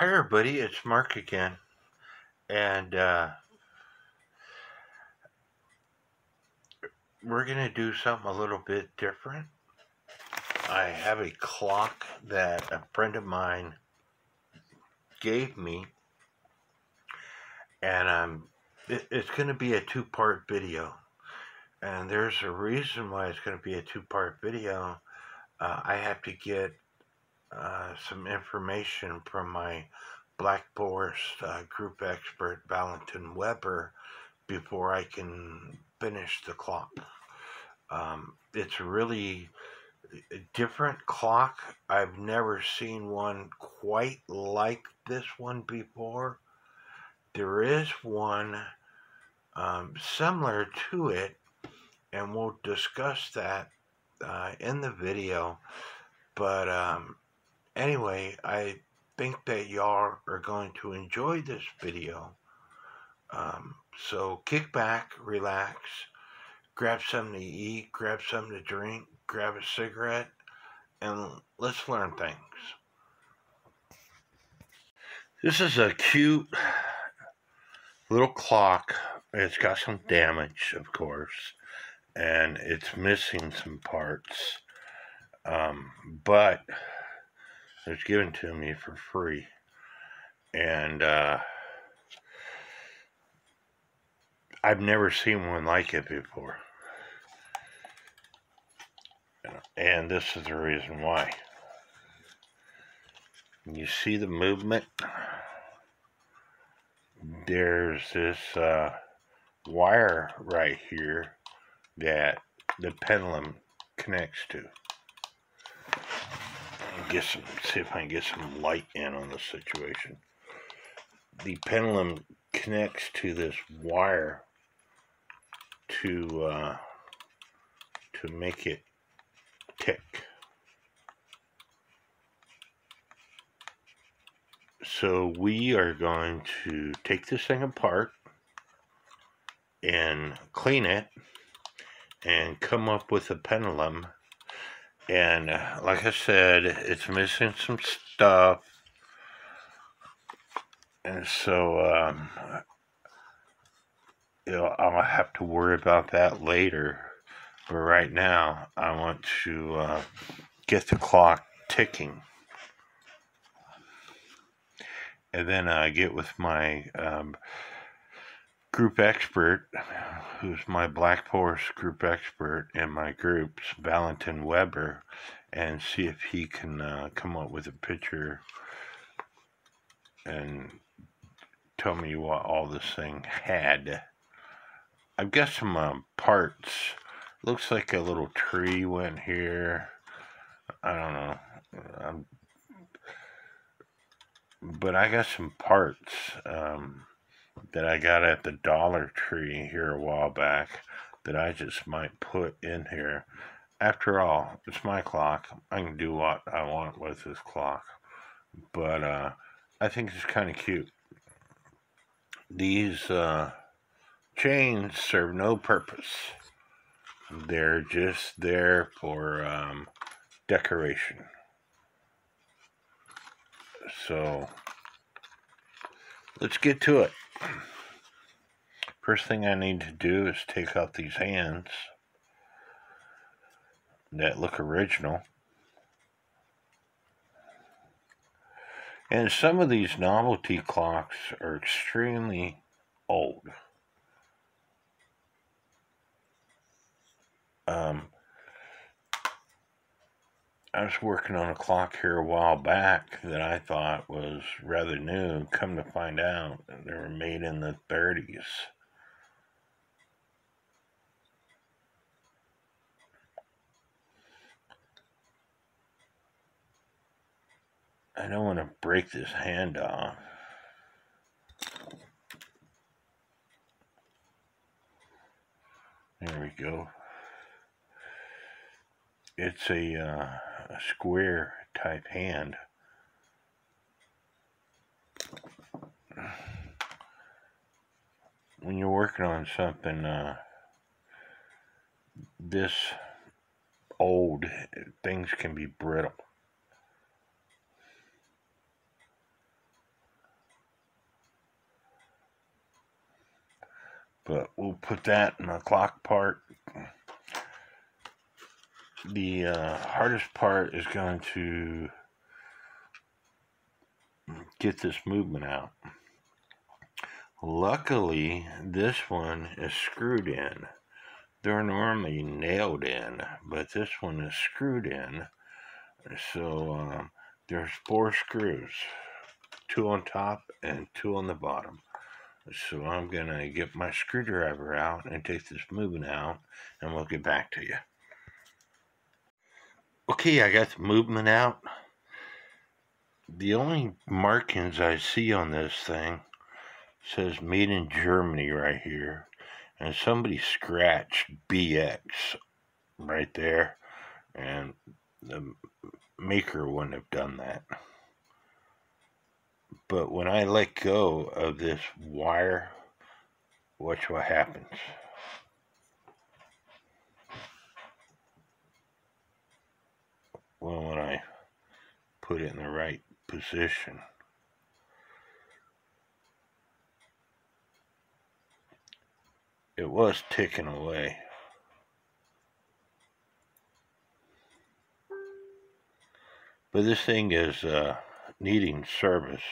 Hi, everybody. It's Mark again. And uh, we're going to do something a little bit different. I have a clock that a friend of mine gave me. And um, it, it's going to be a two part video. And there's a reason why it's going to be a two part video. Uh, I have to get uh, some information from my Black Forest uh, group expert, Valentin Weber, before I can finish the clock. Um, it's really a different clock. I've never seen one quite like this one before. There is one um, similar to it, and we'll discuss that uh, in the video. But um, anyway, I think that y'all are going to enjoy this video. Um, so kick back, relax, grab something to eat, grab something to drink, grab a cigarette, and let's learn things. This is a cute little clock. It's got some damage, of course, and it's missing some parts. Um, but it was given to me for free. And uh, I've never seen one like it before. And this is the reason why. You see the movement? There's this uh, wire right here that the pendulum connects to get some, see if I can get some light in on the situation. The pendulum connects to this wire to uh, to make it tick. So we are going to take this thing apart and clean it and come up with a pendulum and uh, like I said, it's missing some stuff. And so, um, you know, I'll have to worry about that later. But right now, I want to uh, get the clock ticking. And then I uh, get with my um, group expert, who's my Black Forest group expert in my groups, Valentin Weber, and see if he can uh, come up with a picture and tell me what all this thing had. I've got some um, parts. Looks like a little tree went here. I don't know. Um, but I got some parts. Um, that I got at the Dollar Tree here a while back that I just might put in here. After all, it's my clock. I can do what I want with this clock. But uh, I think it's kind of cute. These uh, chains serve no purpose. They're just there for um, decoration. So let's get to it. First thing I need to do is take out these hands that look original. And some of these novelty clocks are extremely old. Um, I was working on a clock here a while back that I thought was rather new. Come to find out, they were made in the 30s. I don't want to break this hand off. There we go. It's a, uh, a square type hand. When you're working on something uh, this old, things can be brittle. But we'll put that in the clock part. The uh, hardest part is going to get this movement out. Luckily, this one is screwed in. They're normally nailed in, but this one is screwed in. So um, there's four screws, two on top and two on the bottom. So I'm going to get my screwdriver out and take this movement out, and we'll get back to you. Okay, I got the movement out. The only markings I see on this thing says made in Germany right here. And somebody scratched BX right there. And the maker wouldn't have done that. But when I let go of this wire, watch what happens. Well, when I put it in the right position. it was ticking away. But this thing is uh, needing serviced.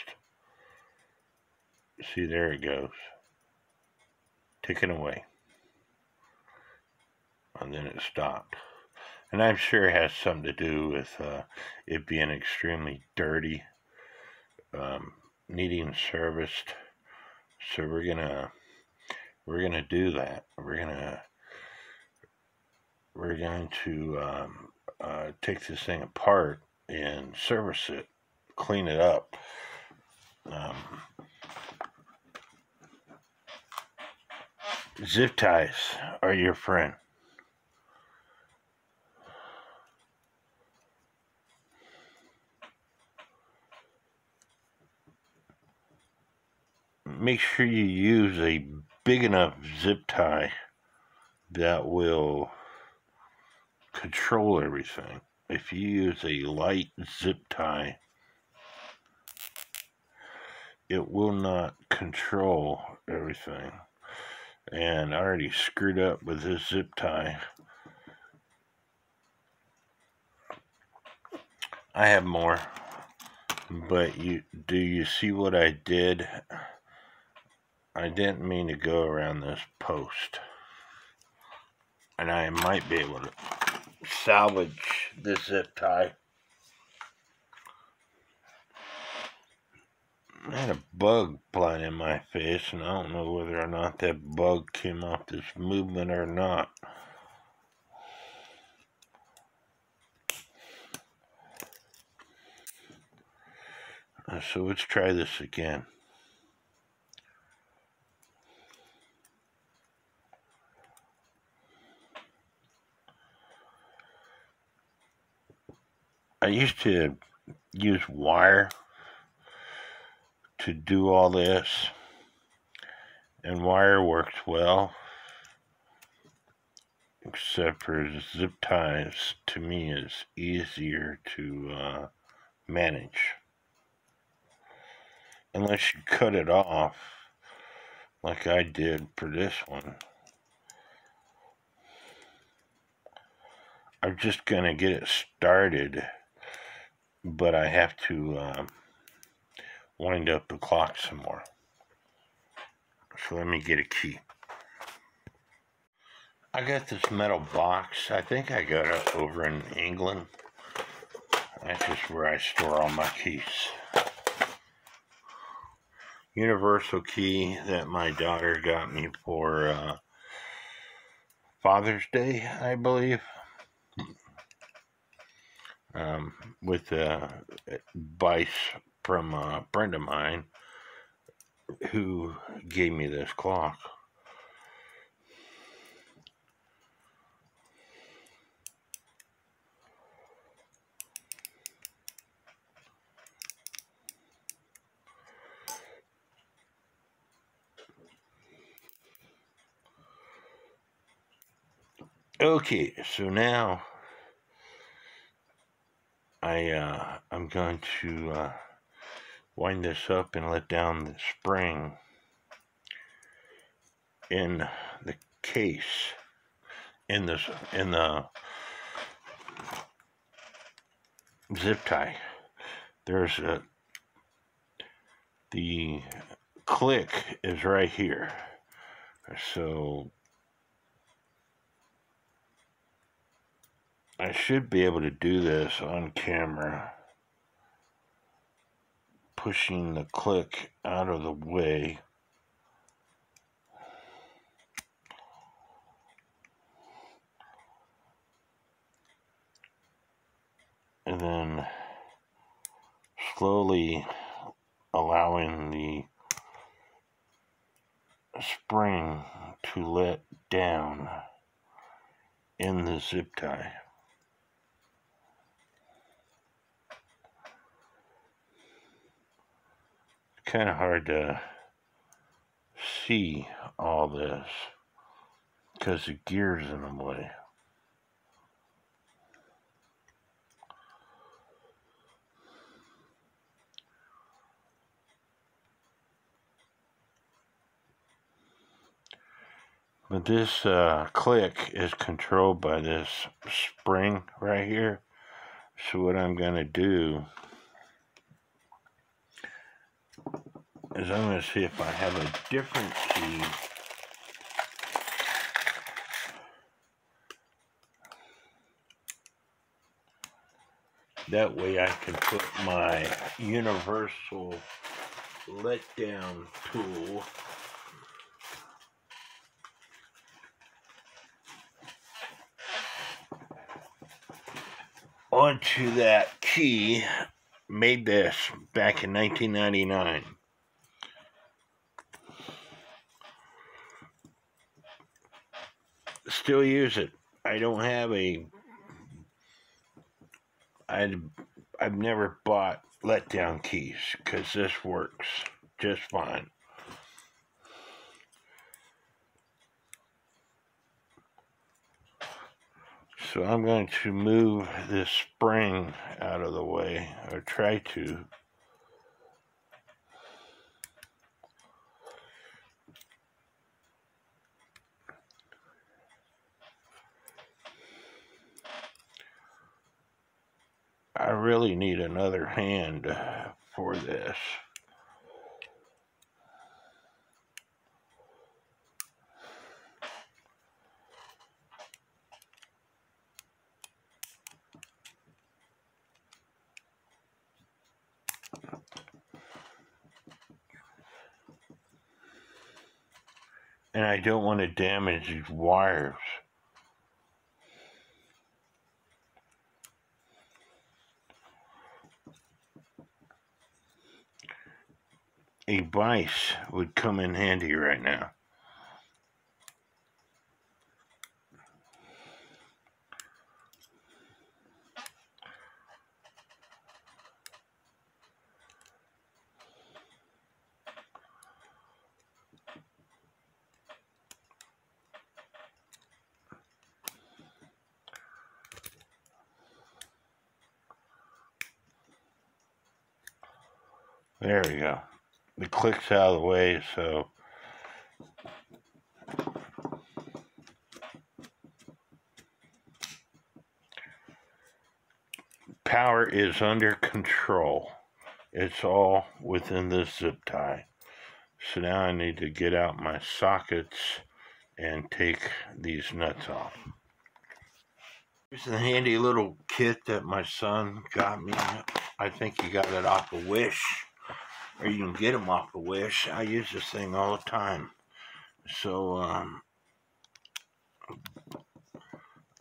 See, there it goes. Ticking away. And then it stopped. And I'm sure it has something to do with uh, it being extremely dirty, um, needing serviced. So we're to we're to do that. We're to we're going to um, uh, take this thing apart and service it, clean it up. Um, zip ties are your friend. Make sure you use a big enough zip tie that will control everything. If you use a light zip tie, it will not control everything. And I already screwed up with this zip tie. I have more, but you do you see what I did? I didn't mean to go around this post. And I might be able to salvage this zip tie. I had a bug flying in my face, and I don't know whether or not that bug came off this movement or not. So let's try this again. I used to use wire to do all this, and wire works well, except for zip ties. To me, is easier to uh, manage, unless you cut it off, like I did for this one. I'm just gonna get it started but I have to um, wind up the clock some more. So let me get a key. I got this metal box. I think I got it over in England. That's just where I store all my keys. Universal key that my daughter got me for uh, Father's Day, I believe um, with uh, advice from a friend of mine who gave me this clock. Okay, so now I uh, I'm going to uh, wind this up and let down the spring in the case in this in the zip tie. There's a the click is right here. So I should be able to do this on camera. Pushing the click out of the way. And then slowly allowing the spring to let down in the zip tie. Kind of hard to see all this because the gears in the way. But this uh, click is controlled by this spring right here. So what I'm going to do is I'm going to see if I have a different key. That way I can put my universal letdown tool onto that key made this back in 1999 still use it i don't have a i i've never bought letdown keys because this works just fine So I'm going to move this spring out of the way, or try to. Really need another hand for this. and I don't want to damage these wires. A would come in handy right now. There we go. The click's out of the way, so power is under control. It's all within this zip tie. So now I need to get out my sockets and take these nuts off. Here's a handy little kit that my son got me. I think he got it off a Wish or you can get them off the Wish. I use this thing all the time. So, um,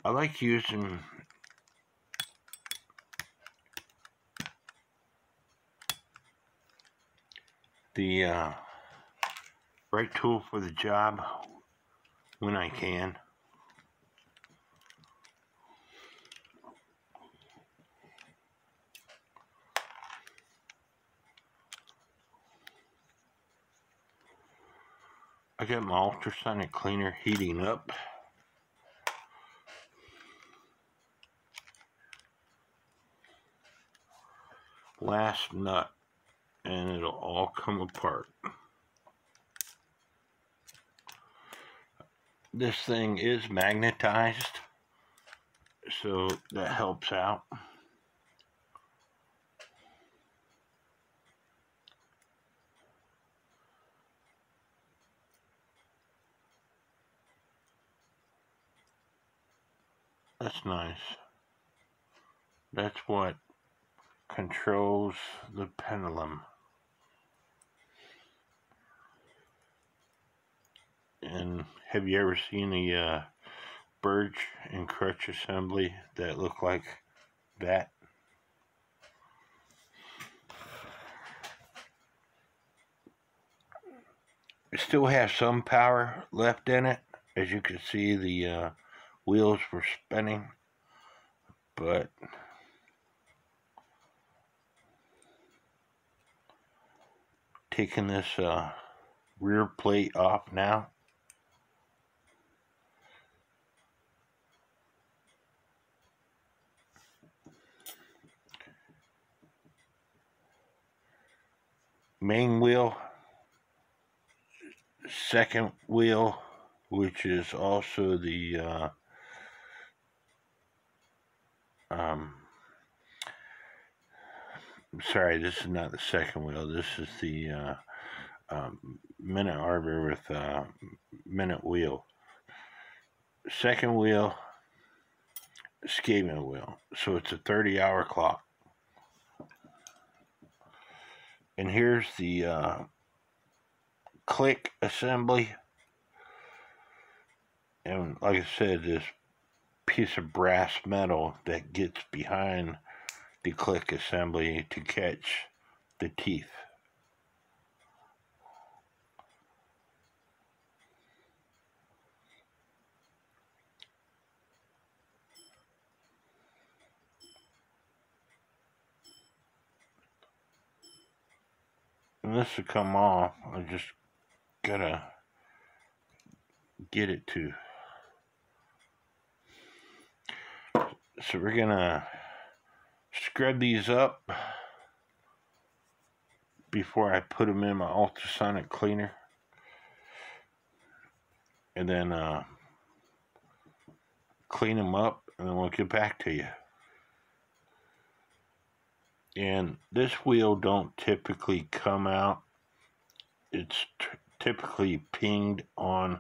I like using the uh, right tool for the job when I can. I got my ultrasonic cleaner heating up. Last nut and it'll all come apart. this thing is magnetized, so that helps out. That's nice. That's what controls the pendulum. And have you ever seen a uh, verge and crutch assembly that look like that? It still has some power left in it. As you can see, the uh, wheels were spinning, but taking this uh, rear plate off now. Main wheel, second wheel, which is also the uh, um, sorry, this is not the second wheel. This is the uh, um, minute arbor with uh, minute wheel. Second wheel, skating wheel. So it's a 30 hour clock. And here's the uh, click assembly. And like I said, this piece of brass metal that gets behind the click assembly to catch the teeth. And this will come off. I just gotta get it to So we're gonna scrub these up before I put them in my ultrasonic cleaner. And then uh, clean them up and then we'll get back to you. And this wheel don't typically come out. It's typically pinged on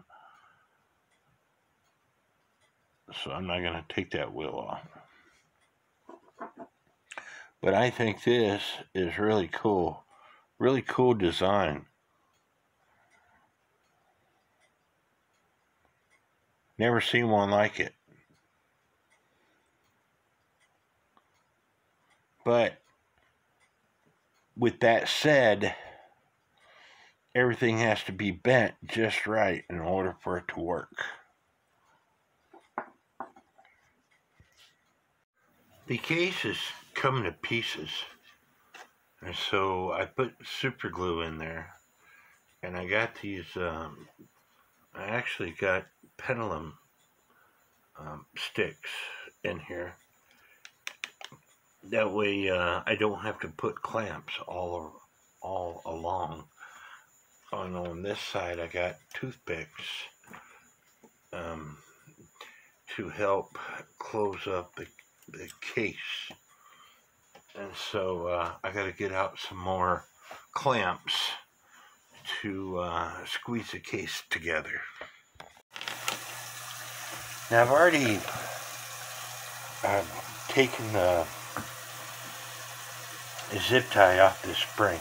so I'm not going to take that wheel off. But I think this is really cool. Really cool design. Never seen one like it. But with that said, everything has to be bent just right in order for it to work. The case is coming to pieces. And so I put super glue in there. And I got these, um, I actually got pendulum um, sticks in here. That way uh, I don't have to put clamps all, all along. And on this side I got toothpicks um, to help close up the the case. And so uh, I got to get out some more clamps to uh, squeeze the case together. Now I've already uh, taken the zip tie off the spring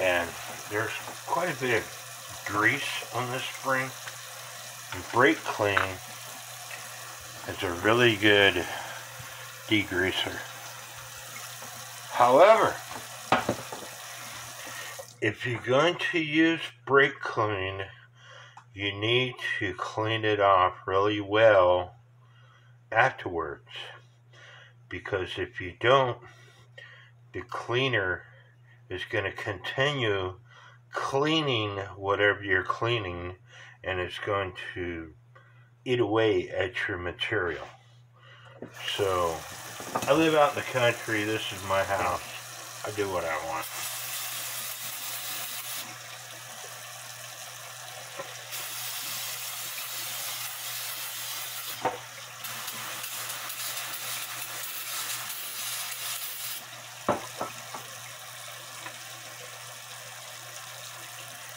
and there's quite a bit of grease on this spring brake clean it's a really good degreaser. However, if you're going to use brake clean, you need to clean it off really well afterwards. Because if you don't, the cleaner is going to continue cleaning whatever you're cleaning and it's going to eat away at your material. So, I live out in the country. This is my house. I do what I want.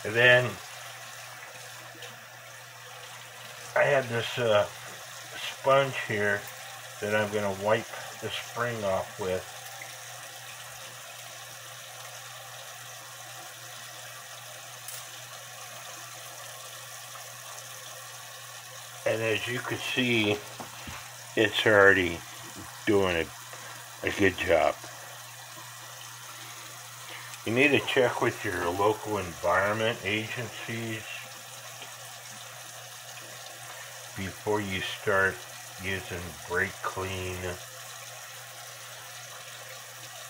And then Have this uh, sponge here that I'm going to wipe the spring off with. And as you can see, it's already doing a, a good job. You need to check with your local environment agencies before you start using brake clean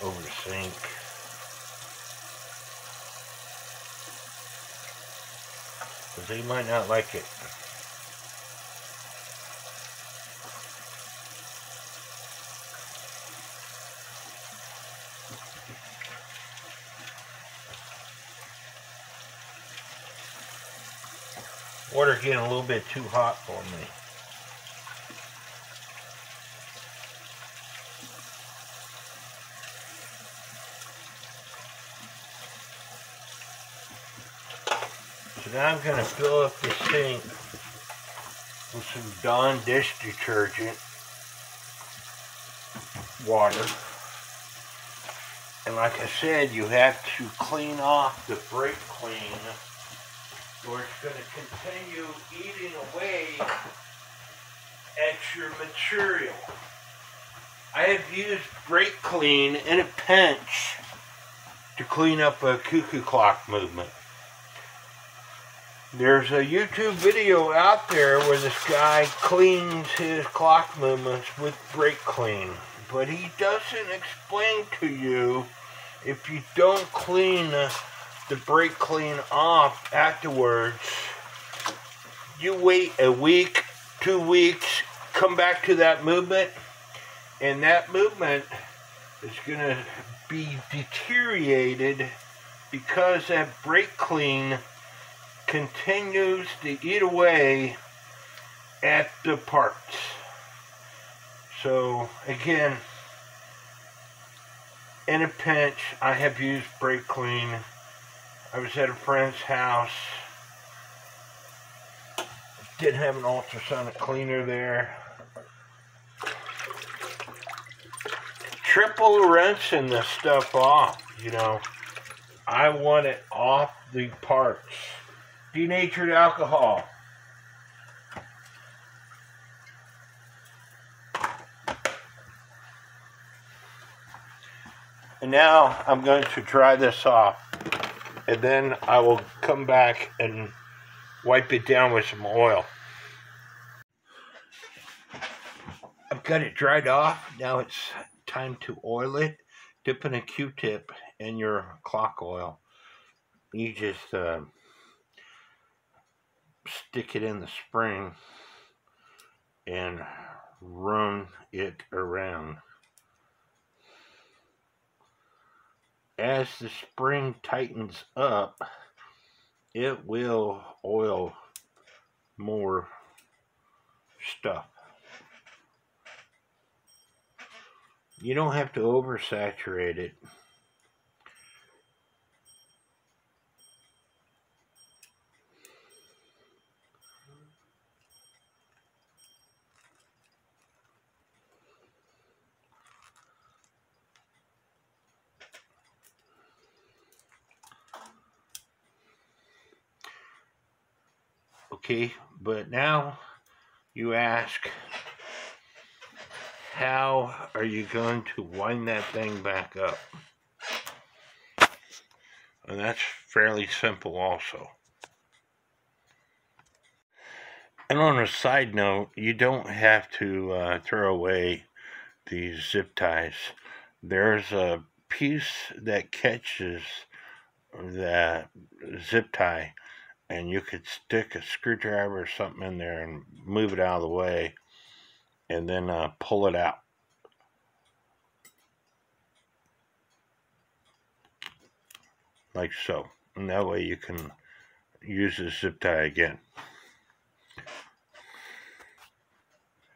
over sink. Because they might not like it. Water getting a little bit too hot for me. So now I'm going to fill up the sink with some Dawn dish detergent water. And like I said, you have to clean off the brake clean or it's going to continue eating away at your material. I have used brake clean in a pinch to clean up a cuckoo clock movement. There's a YouTube video out there where this guy cleans his clock movements with brake clean, but he doesn't explain to you if you don't clean the brake clean off afterwards, you wait a week, two weeks, come back to that movement, and that movement is going to be deteriorated because that brake clean continues to eat away at the parts. So again, in a pinch, I have used brake clean I was at a friend's house. Did have an ultrasonic cleaner there. Triple rinsing this stuff off, you know. I want it off the parts. Denatured alcohol. And now I'm going to dry this off and then I will come back and wipe it down with some oil. I've got it dried off. Now it's time to oil it. Dip in a Q-tip in your clock oil. You just uh, stick it in the spring and run it around. As the spring tightens up, it will oil more stuff. You don't have to oversaturate it. But now you ask, how are you going to wind that thing back up? And that's fairly simple also. And on a side note, you don't have to uh, throw away these zip ties. There's a piece that catches that zip tie and you could stick a screwdriver or something in there and move it out of the way and then uh, pull it out. Like so. And that way you can use the zip tie again.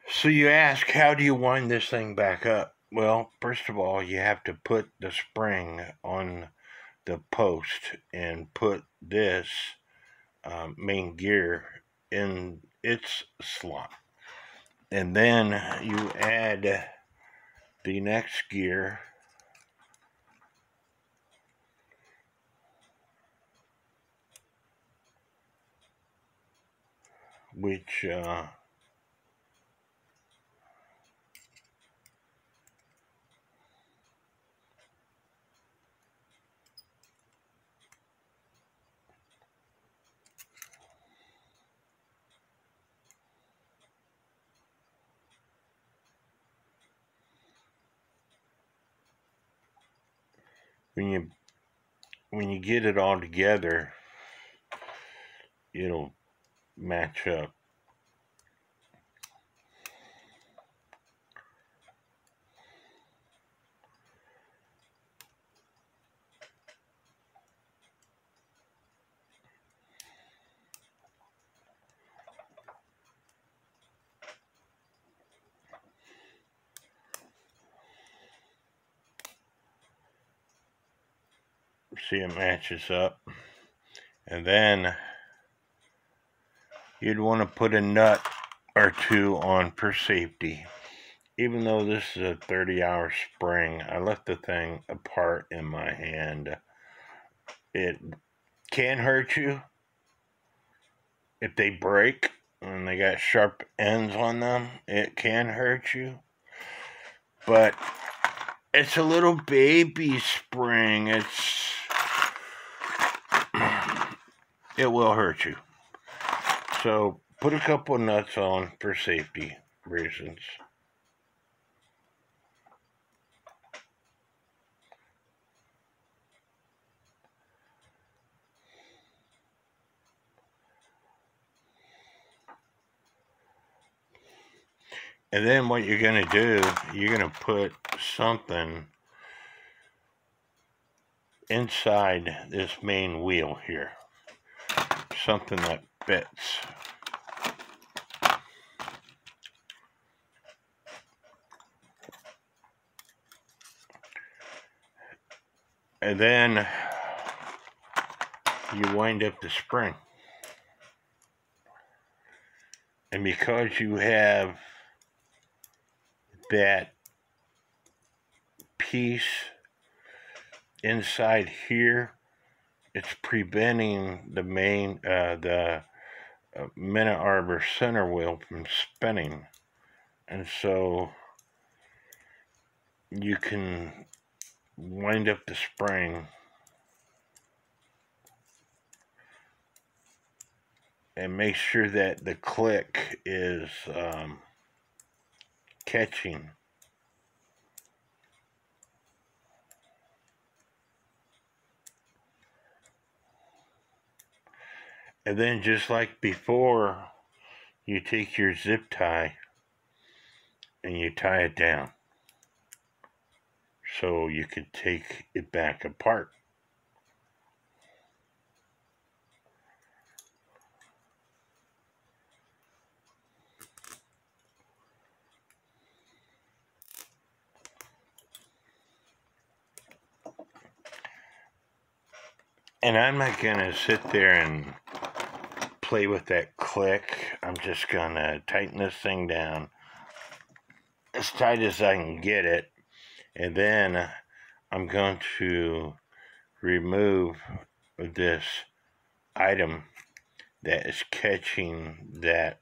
So you ask, how do you wind this thing back up? Well, first of all, you have to put the spring on the post and put this um, main gear in its slot. And then you add the next gear which uh, when you when you get it all together it'll match up see it matches up. And then you'd want to put a nut or two on for safety. Even though this is a 30 hour spring I left the thing apart in my hand. It can hurt you if they break and they got sharp ends on them. It can hurt you. But it's a little baby spring. It's it will hurt you. So put a couple nuts on for safety reasons. And then what you're going to do, you're going to put something inside this main wheel here something that fits. And then you wind up the spring. And because you have that piece inside here it's preventing the main uh, the uh, arbor center wheel from spinning. And so you can wind up the spring and make sure that the click is um, catching And then just like before, you take your zip tie and you tie it down so you can take it back apart. And I'm not going to sit there and play with that click. I'm just gonna tighten this thing down as tight as I can get it. And then I'm going to remove this item that is catching that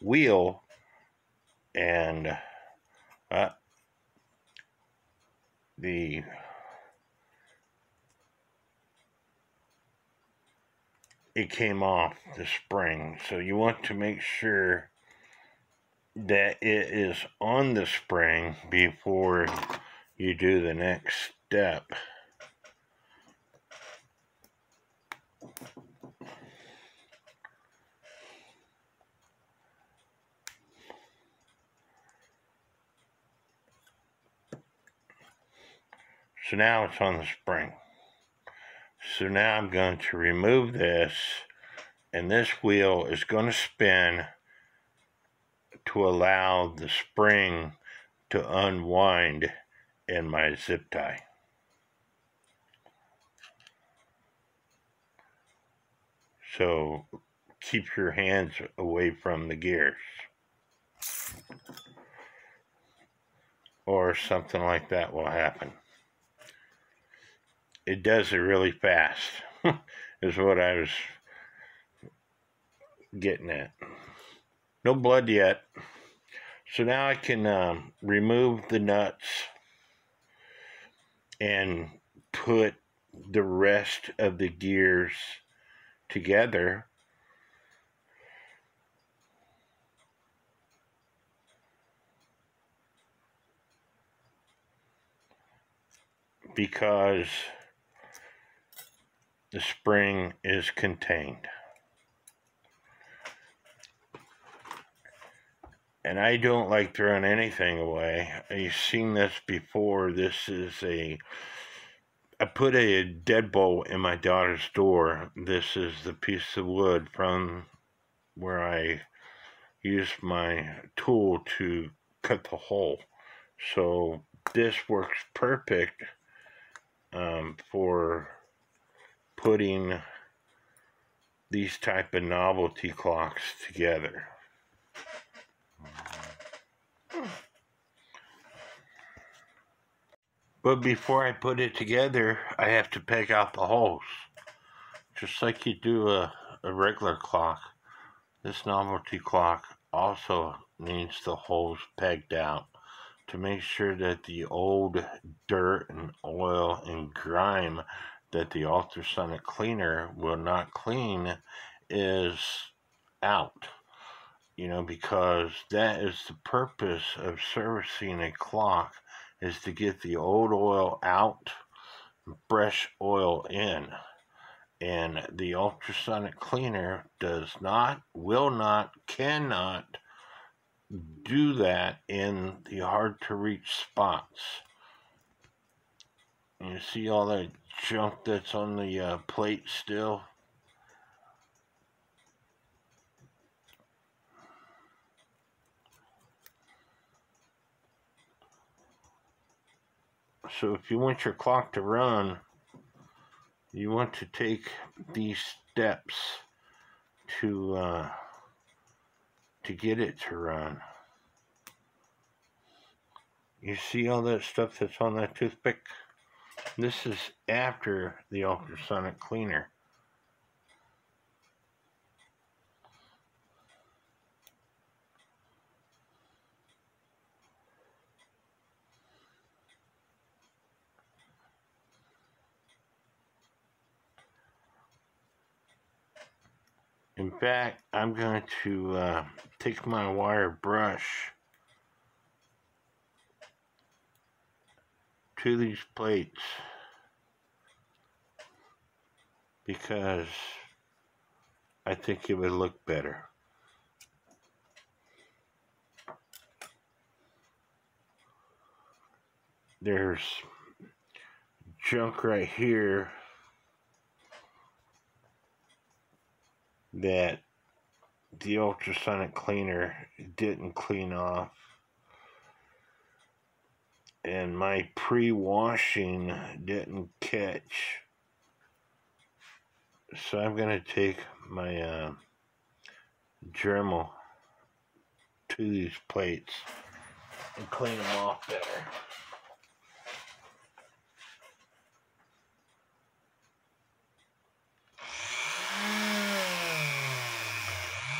wheel and uh, the it came off the spring. So you want to make sure that it is on the spring before you do the next step. So now it's on the spring. So now I'm going to remove this and this wheel is going to spin to allow the spring to unwind in my zip tie. So keep your hands away from the gears. Or something like that will happen. It does it really fast, is what I was getting at. No blood yet. So now I can um, remove the nuts and put the rest of the gears together. Because the spring is contained. and I don't like throwing anything away. I've seen this before. This is a. I put a deadbolt in my daughter's door. This is the piece of wood from where I used my tool to cut the hole. So this works perfect um, for putting these type of novelty clocks together. But before I put it together, I have to peg out the holes. Just like you do a, a regular clock. This novelty clock also needs the holes pegged out to make sure that the old dirt and oil and grime that the ultrasonic cleaner will not clean is out you know, because that is the purpose of servicing a clock is to get the old oil out, fresh oil in. And the ultrasonic cleaner does not, will not, cannot do that in the hard to reach spots. You see all that junk that's on the uh, plate still? So if you want your clock to run, you want to take these steps to uh, to get it to run. You see all that stuff that's on that toothpick? This is after the ultrasonic cleaner. In fact, I'm going to uh, take my wire brush to these plates because I think it would look better. There's junk right here that the ultrasonic cleaner didn't clean off and my pre-washing didn't catch so I'm going to take my uh, Dremel to these plates and clean them off better.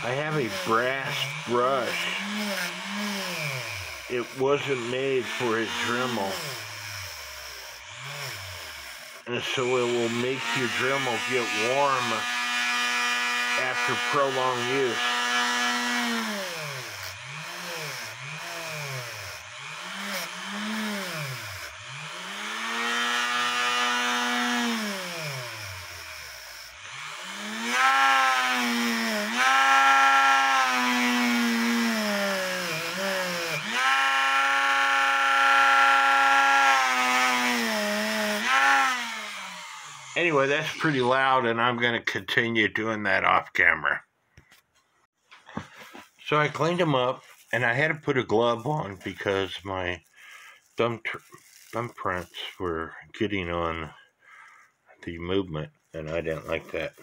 I have a brass brush. It wasn't made for a Dremel. And so it will make your Dremel get warm after prolonged use. Anyway, that's pretty loud, and I'm going to continue doing that off camera. So I cleaned them up, and I had to put a glove on because my thumb thumbprints were getting on the movement, and I didn't like that.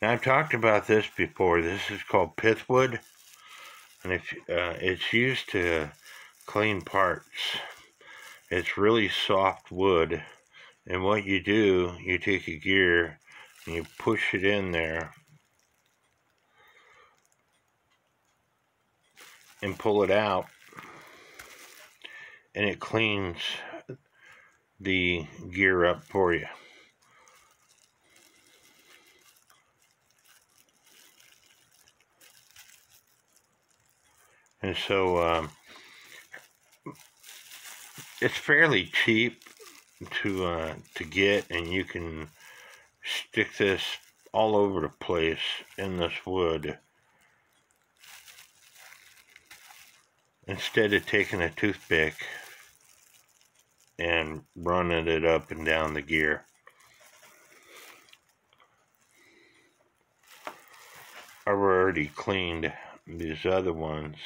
Now I've talked about this before. This is called pithwood, and if uh, it's used to clean parts. It's really soft wood, and what you do, you take a gear and you push it in there and pull it out, and it cleans the gear up for you. And so um, it's fairly cheap to uh, to get, and you can stick this all over the place in this wood. Instead of taking a toothpick and running it up and down the gear. I've already cleaned these other ones.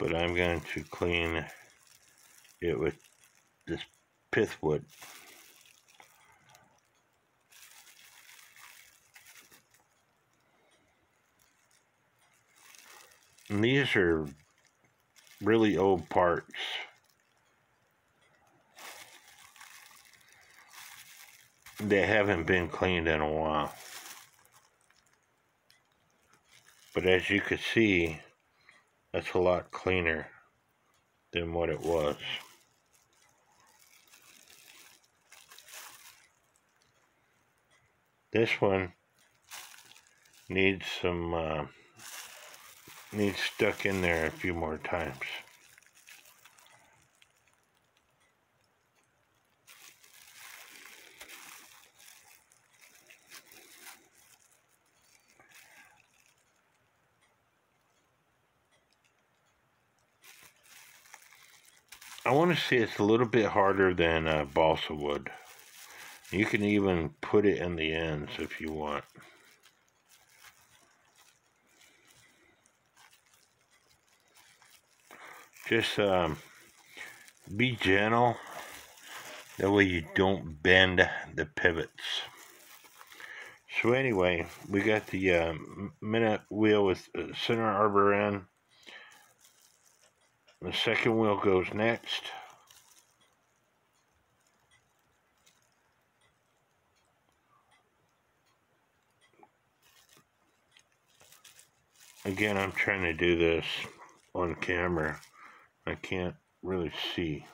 But I'm going to clean it with this pithwood. And these are really old parts. They haven't been cleaned in a while. But as you can see, that's a lot cleaner than what it was. This one needs some, uh, needs stuck in there a few more times. I want to say it's a little bit harder than uh, balsa wood. You can even put it in the ends if you want. Just um, be gentle. That way you don't bend the pivots. So anyway, we got the uh, minute wheel with uh, center arbor end. The second wheel goes next. Again, I'm trying to do this on camera. I can't really see.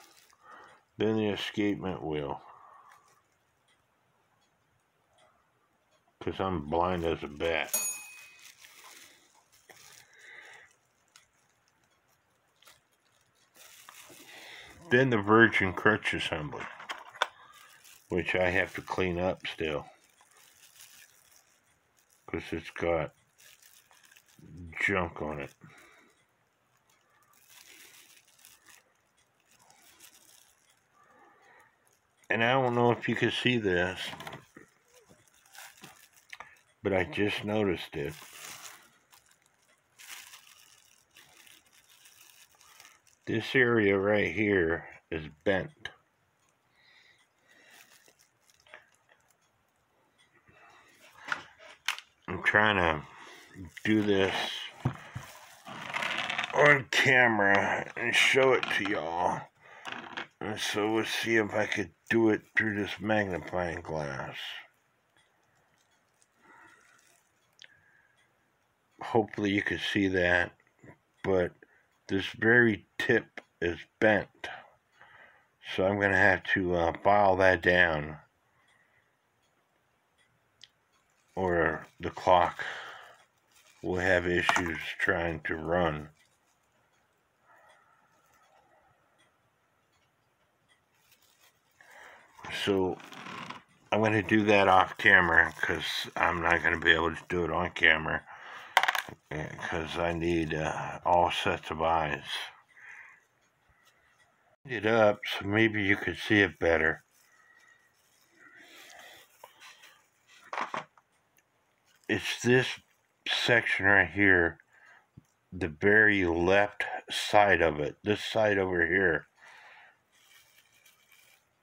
Then the escapement wheel. Because I'm blind as a bat. Then the verge and crutch assembly, which I have to clean up still. Because it's got junk on it. And I don't know if you can see this, but I just noticed it. This area right here is bent. I'm trying to do this on camera and show it to y'all. And so let's see if I could do it through this magnifying glass. Hopefully you can see that, but this very tip is bent. So I'm going to have to uh, file that down. Or the clock will have issues trying to run. So I'm going to do that off camera because I'm not going to be able to do it on camera because I need uh, all sets of eyes. It up so maybe you could see it better. It's this section right here, the very left side of it, this side over here.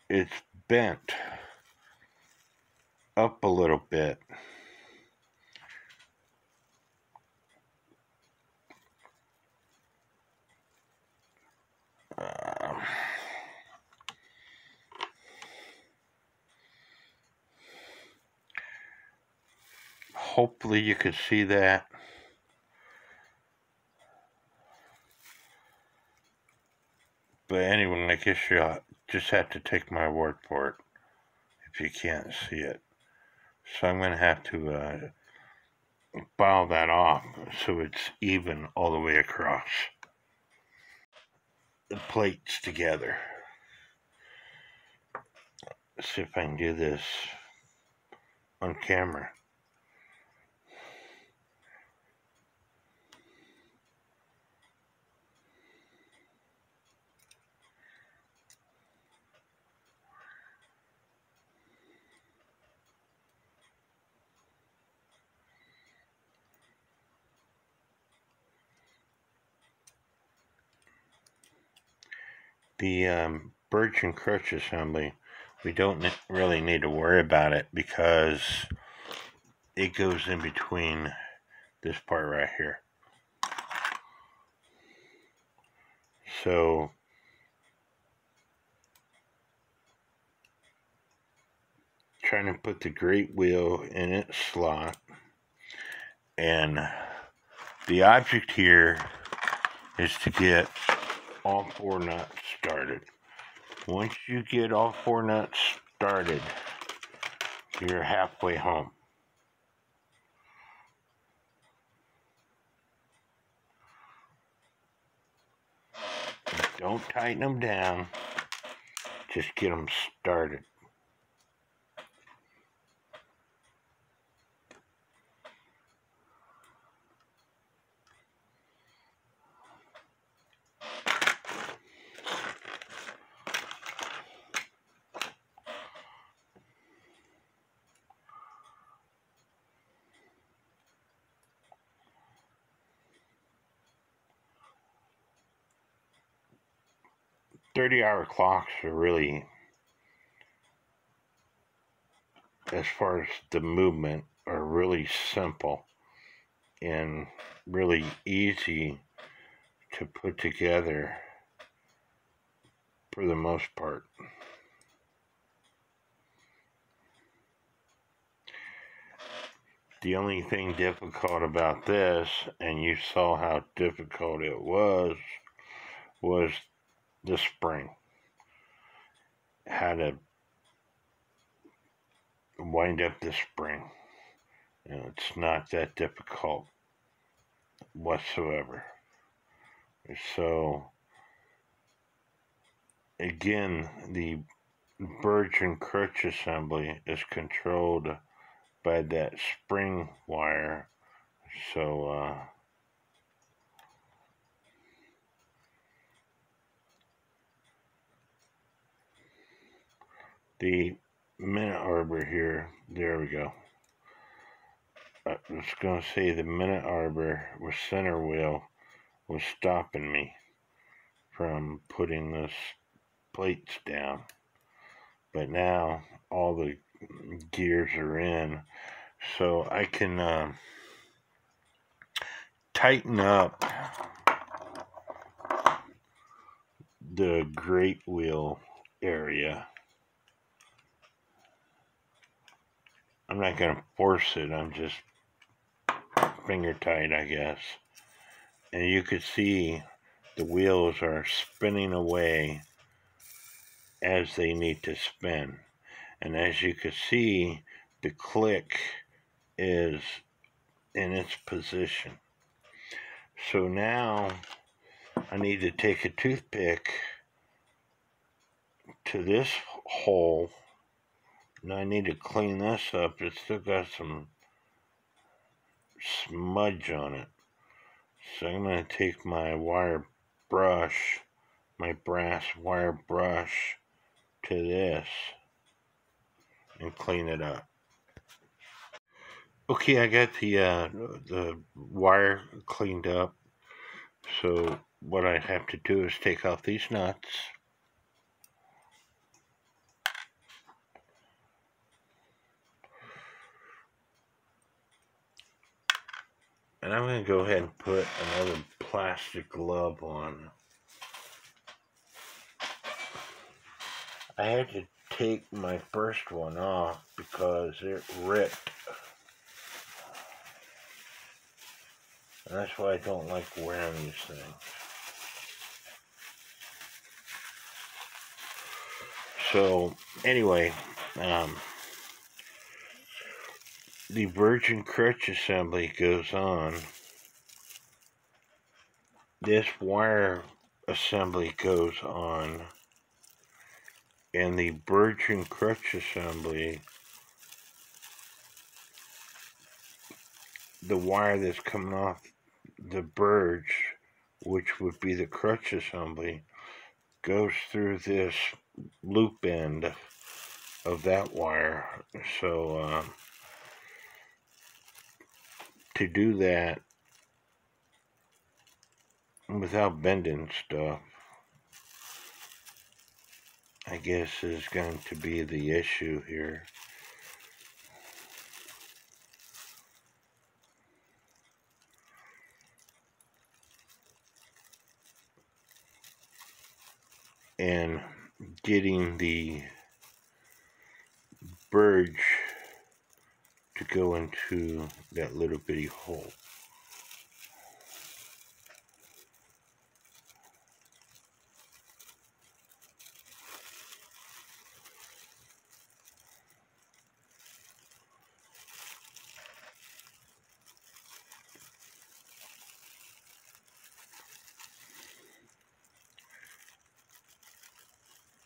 It's bent up a little bit. Hopefully you can see that. But anyway, I guess you just have to take my word for it if you can't see it. So I'm going to have to uh, file that off so it's even all the way across the plates together. Let's see if I can do this on camera. The um, verge and crutch assembly, we don't really need to worry about it because it goes in between this part right here. So trying to put the great wheel in its slot and the object here is to get all four nuts started. Once you get all four nuts started, you're halfway home. Don't tighten them down, just get them started. 30 hour clocks are really, as far as the movement, are really simple and really easy to put together for the most part. The only thing difficult about this, and you saw how difficult it was, was the spring. How to wind up this spring. You know, it's not that difficult whatsoever. So, again, the and crutch assembly is controlled by that spring wire. So, uh, the minute arbor here. There we go. I was going to say the minute arbor with center wheel was stopping me from putting this plates down. But now all the gears are in, so I can uh, tighten up the great wheel area I'm not going to force it. I'm just finger tight, I guess. And you could see the wheels are spinning away as they need to spin. And as you can see, the click is in its position. So now I need to take a toothpick to this hole now I need to clean this up. It's still got some smudge on it. So I'm going to take my wire brush, my brass wire brush, to this and clean it up. Okay, I got the uh, the wire cleaned up. So what I have to do is take off these nuts. And I'm going to go ahead and put another plastic glove on. I had to take my first one off because it ripped. And that's why I don't like wearing these things. So, anyway, um, the verge and crutch assembly goes on. This wire assembly goes on. And the verge and crutch assembly, the wire that's coming off the verge, which would be the crutch assembly, goes through this loop end of that wire. So, um, to do that without bending stuff, I guess is going to be the issue here. And getting the verge to go into that little bitty hole.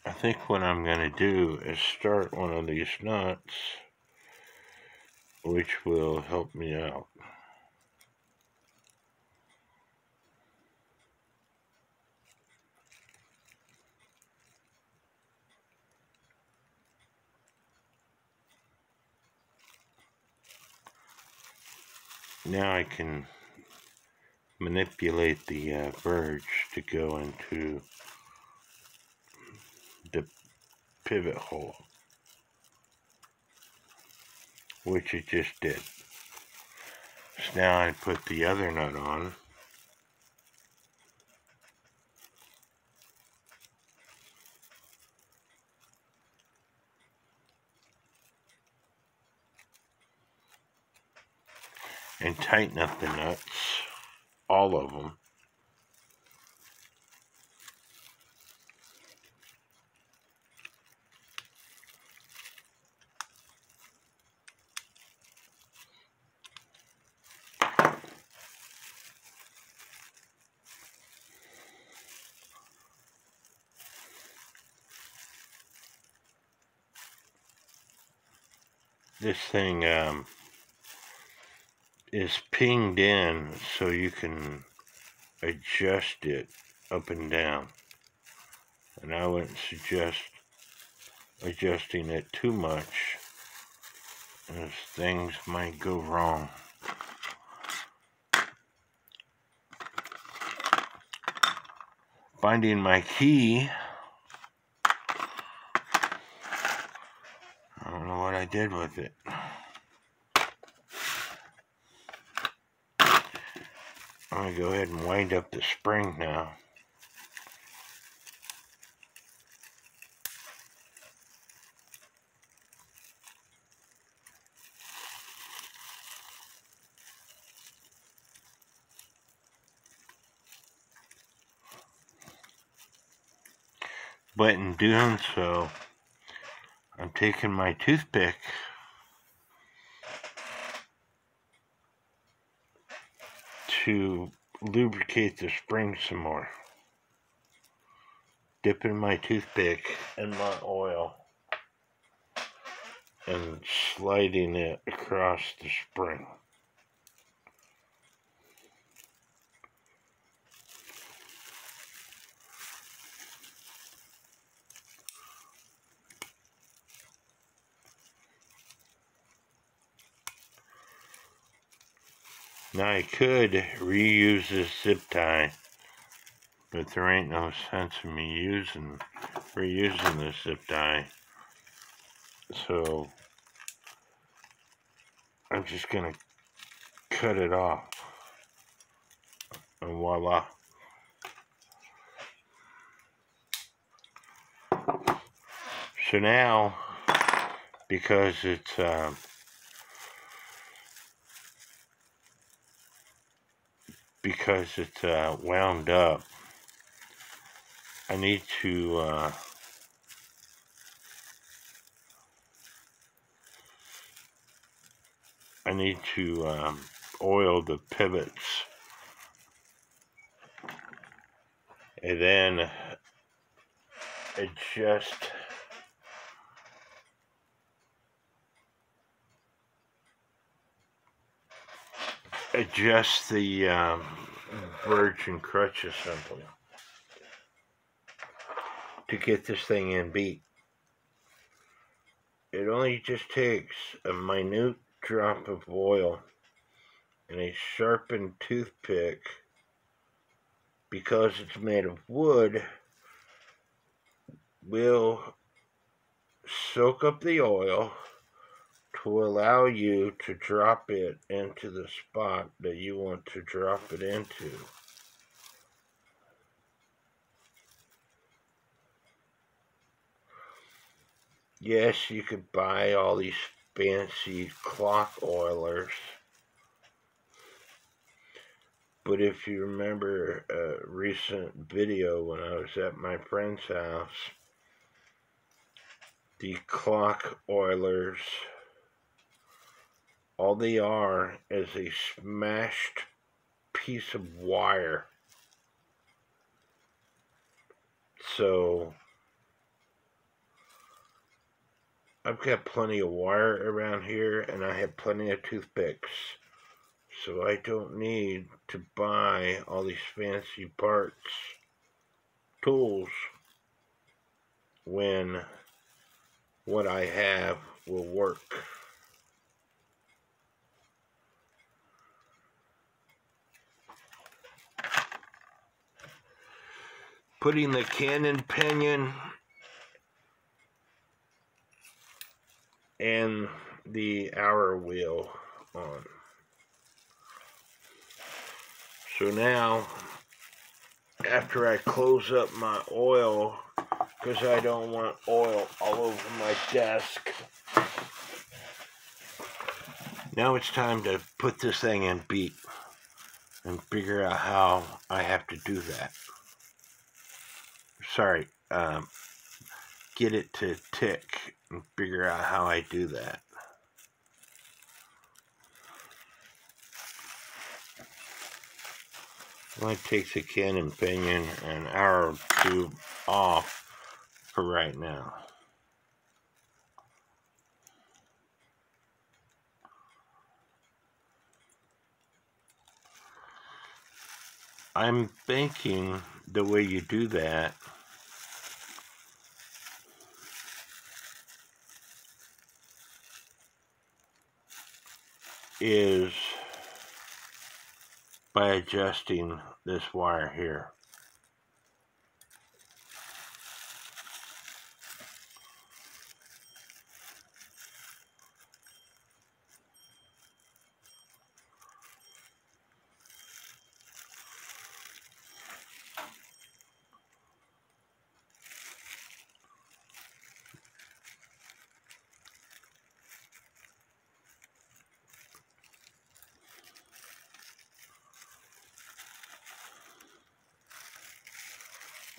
I think what I'm going to do is start one of these nuts which will help me out. Now I can manipulate the uh, verge to go into the pivot hole which it just did. So now I put the other nut on. And tighten up the nuts, all of them. This thing um, is pinged in so you can adjust it up and down. And I wouldn't suggest adjusting it too much as things might go wrong. Finding my key I did with it. I'm going to go ahead and wind up the spring now. But in doing so, I'm taking my toothpick to lubricate the spring some more. Dipping my toothpick in my oil and sliding it across the spring. Now I could reuse this zip tie, but there ain't no sense in me using, reusing this zip tie. So I'm just gonna cut it off. And voila. So now, because it's uh, because it's uh, wound up, I need to uh, I need to um, oil the pivots. And then adjust adjust the um, and crutch assembly to get this thing in beat. It only just takes a minute drop of oil and a sharpened toothpick because it's made of wood will soak up the oil to allow you to drop it into the spot that you want to drop it into. Yes, you could buy all these fancy clock oilers. But if you remember a recent video when I was at my friend's house, the clock oilers, all they are is a smashed piece of wire. So I've got plenty of wire around here and I have plenty of toothpicks. So I don't need to buy all these fancy parts, tools, when what I have will work. Putting the cannon pinion and the hour wheel on. So now, after I close up my oil, because I don't want oil all over my desk, now it's time to put this thing in beat and figure out how I have to do that. Sorry, um, get it to tick and figure out how I do that. Well, it takes a cannon pinion and arrow tube off for right now. I'm thinking the way you do that is by adjusting this wire here.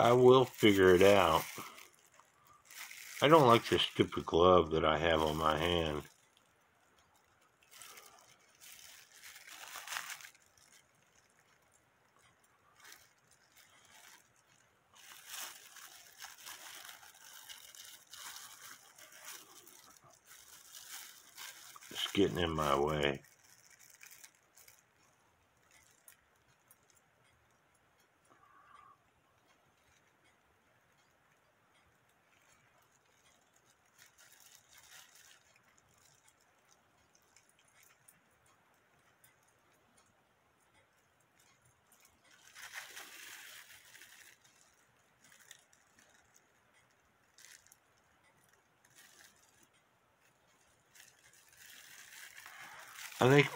I will figure it out. I don't like this stupid glove that I have on my hand. It's getting in my way. I think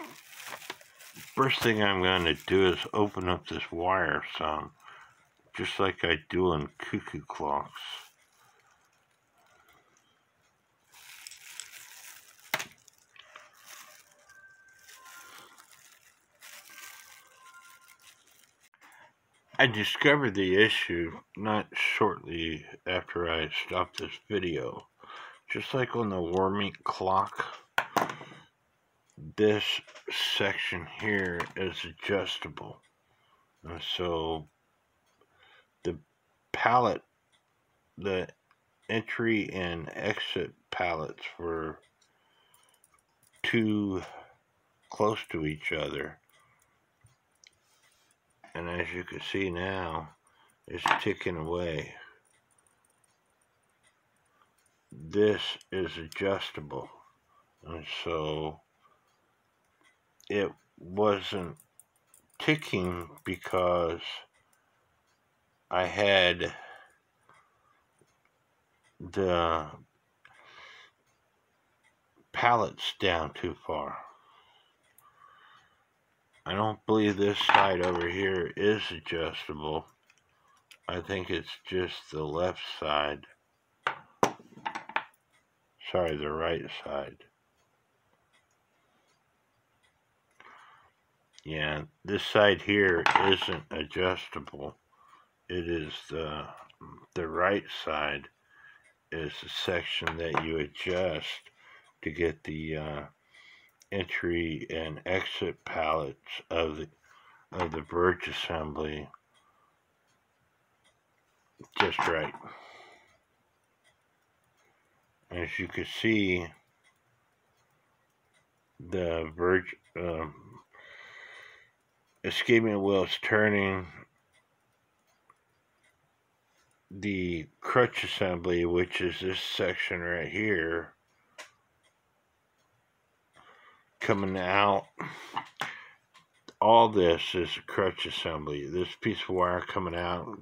First thing I'm going to do is open up this wire some, just like I do in cuckoo clocks. I discovered the issue not shortly after I stopped this video. Just like on the warming clock, this section here is adjustable. And so the palette, the entry and exit palettes were too close to each other. And as you can see now it's ticking away. This is adjustable. And so it wasn't ticking because I had the pallets down too far I don't believe this side over here is adjustable. I think it's just the left side. Sorry, the right side. Yeah, this side here isn't adjustable. It is the, the right side is the section that you adjust to get the uh, entry and exit pallets of the of the bridge assembly just right. As you can see, the um, escapement wheels turning the crutch assembly, which is this section right here, coming out. All this is a crutch assembly. This piece of wire coming out,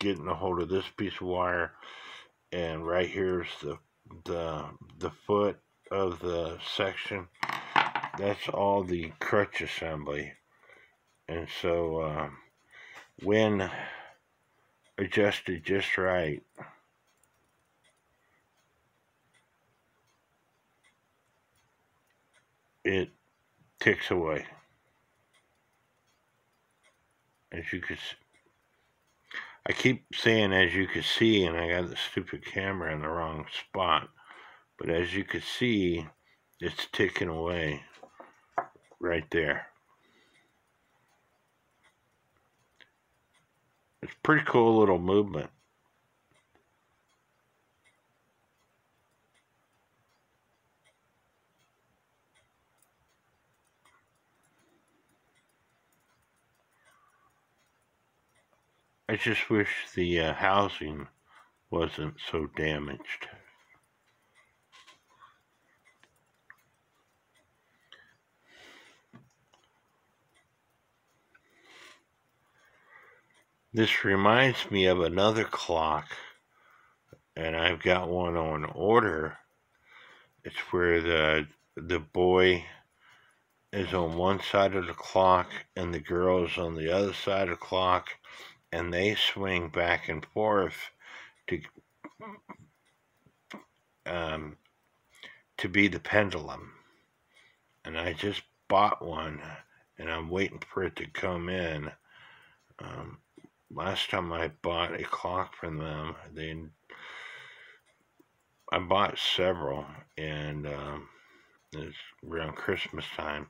getting a hold of this piece of wire, and right here's the the the foot of the section. That's all the crutch assembly. And so uh, when adjusted just right, it ticks away. As you can see, I keep saying as you can see, and I got the stupid camera in the wrong spot. But as you can see, it's ticking away right there. It's pretty cool little movement. I just wish the uh, housing wasn't so damaged. This reminds me of another clock, and I've got one on order. It's where the the boy is on one side of the clock and the girl is on the other side of the clock and they swing back and forth to um, to be the pendulum. And I just bought one, and I'm waiting for it to come in. Um, last time I bought a clock from them, they I bought several, and um, it's around Christmas time.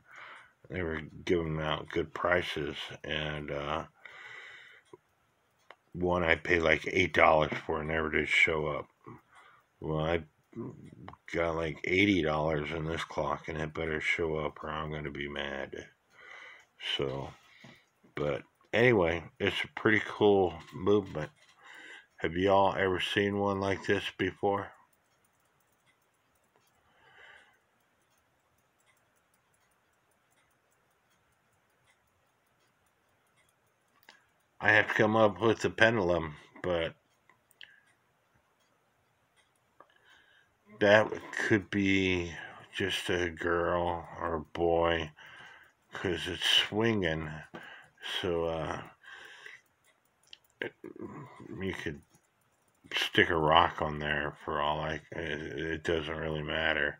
They were giving out good prices, and uh, one I paid like eight dollars for and never did show up. Well, I got like eighty dollars in this clock, and it better show up or I'm going to be mad. So, but anyway, it's a pretty cool movement. Have y'all ever seen one like this before? I have to come up with the pendulum, but that could be just a girl or a boy because it's swinging. So uh, you could stick a rock on there for all I. It, it doesn't really matter.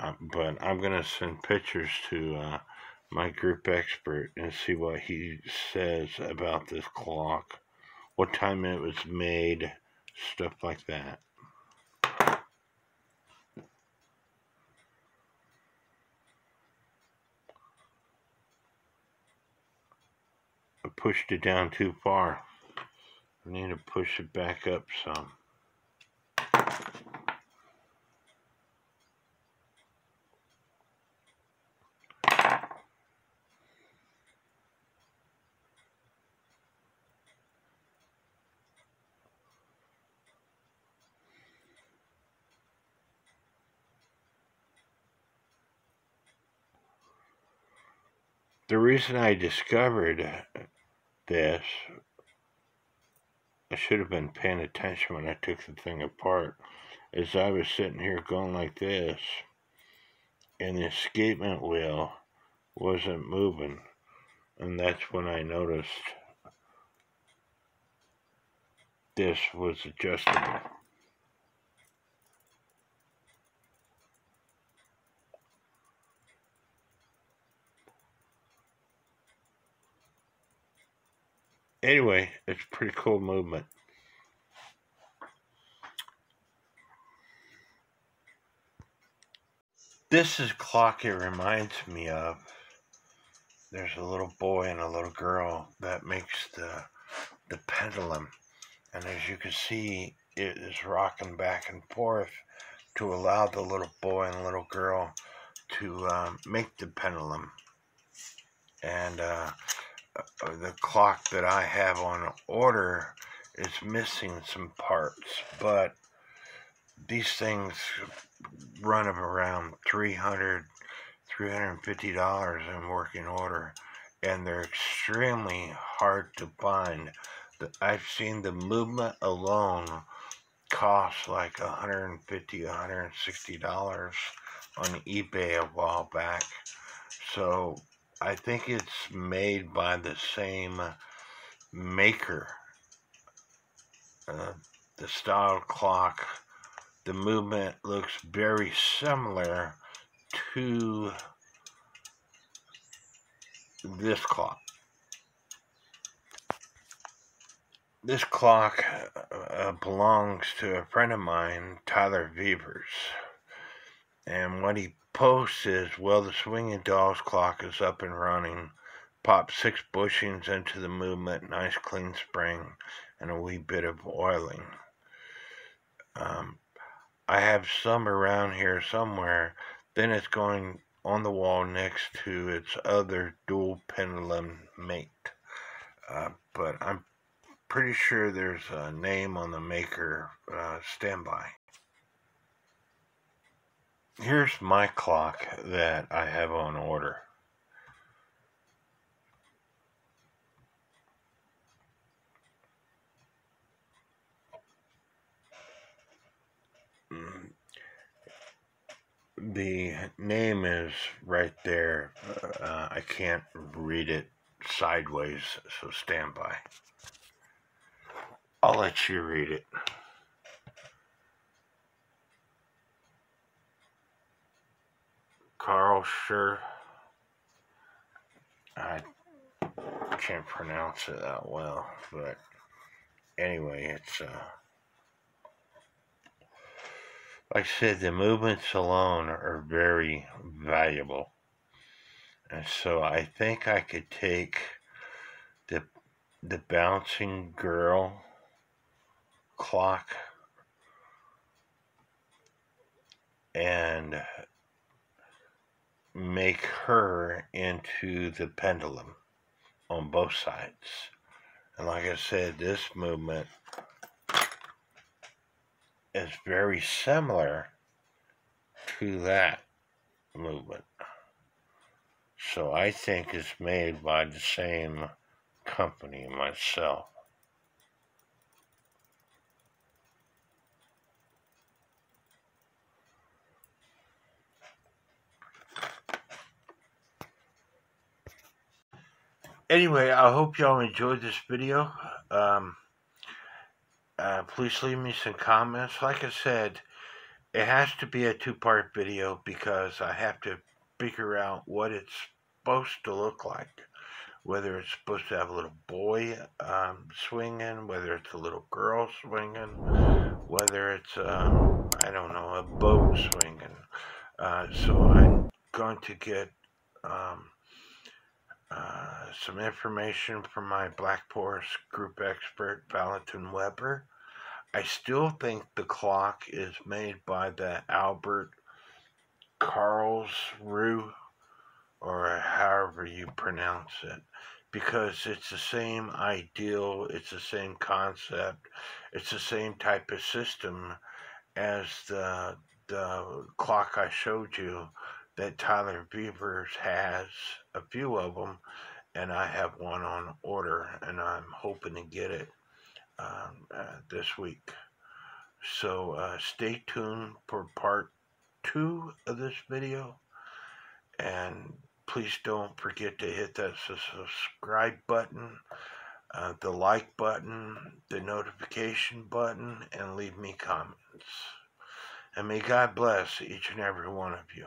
Um, but I'm gonna send pictures to uh, my group expert and see what he says about this clock, what time it was made, stuff like that. Pushed it down too far. I need to push it back up some. The reason I discovered this I should have been paying attention when I took the thing apart. As I was sitting here going like this, and the escapement wheel wasn't moving, and that's when I noticed this was adjustable. Anyway, it's a pretty cool movement. This is clock it reminds me of. There's a little boy and a little girl that makes the the pendulum. And as you can see, it is rocking back and forth to allow the little boy and little girl to um, make the pendulum. And uh, uh, the clock that I have on order is missing some parts, but these things run of around 300 $350 in working order and they're extremely hard to find. I've seen the movement alone cost like $150, $160 on eBay a while back. So I think it's made by the same maker. Uh, the style clock, the movement looks very similar to this clock. This clock uh, belongs to a friend of mine, Tyler Vevers. And what he post is, well, the swinging dolls clock is up and running. Pop six bushings into the movement, nice clean spring, and a wee bit of oiling. Um, I have some around here somewhere. Then it's going on the wall next to its other dual pendulum mate. Uh, but I'm pretty sure there's a name on the maker uh, standby here's my clock that I have on order. Mm. The name is right there. Uh, I can't read it sideways, so stand by. I'll let you read it. Karlsruhe. I can't pronounce it that well, but anyway, it's uh, like I said, the movements alone are very valuable, and so I think I could take the the bouncing girl clock and make her into the pendulum on both sides. And like I said, this movement is very similar to that movement. So I think it's made by the same company myself. Anyway, I hope y'all enjoyed this video. Um, uh, please leave me some comments. Like I said, it has to be a two-part video because I have to figure out what it's supposed to look like. Whether it's supposed to have a little boy um, swinging, whether it's a little girl swinging, whether it's, um, I don't know, a boat swinging. Uh, so I'm going to get um, uh, some information from my Black Forest group expert, Valentin Weber. I still think the clock is made by the Albert Karlsruhe, or however you pronounce it, because it's the same ideal, it's the same concept, it's the same type of system as the the clock I showed you that Tyler Beavers has a few of them, and I have one on order, and I'm hoping to get it um, uh, this week. So uh, stay tuned for part two of this video, and please don't forget to hit that subscribe button, uh, the like button, the notification button, and leave me comments. And may God bless each and every one of you.